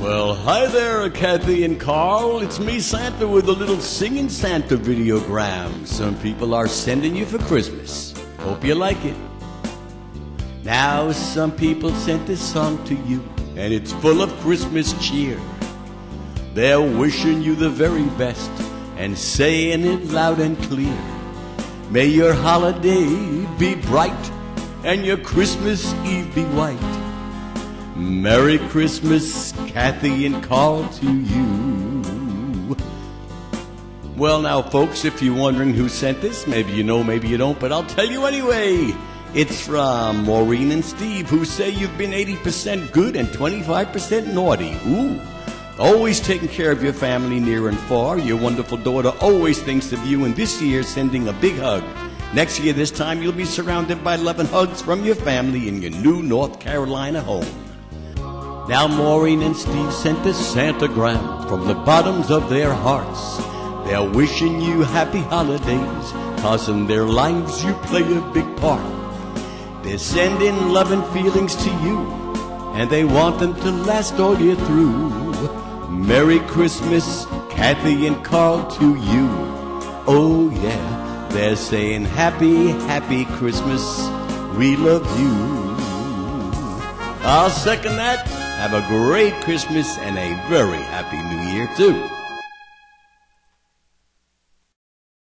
Well, hi there, Kathy and Carl. It's me, Santa, with a little singing Santa videogram. Some people are sending you for Christmas. Hope you like it. Now, some people sent this song to you, and it's full of Christmas cheer. They're wishing you the very best and saying it loud and clear. May your holiday be bright and your Christmas Eve be white. Merry Christmas, Kathy and Carl to you. Well, now, folks, if you're wondering who sent this, maybe you know, maybe you don't, but I'll tell you anyway. It's from Maureen and Steve, who say you've been 80% good and 25% naughty. Ooh. Always taking care of your family near and far. Your wonderful daughter always thinks of you, and this year sending a big hug. Next year, this time, you'll be surrounded by loving hugs from your family in your new North Carolina home. Now, Maureen and Steve sent this Santagram from the bottoms of their hearts. They're wishing you happy holidays, cause in their lives you play a big part. They're sending love and feelings to you, and they want them to last all year through. Merry Christmas, Kathy and Carl, to you. Oh, yeah, they're saying happy, happy Christmas. We love you. I'll second that. Have a great Christmas and a very happy New Year, too.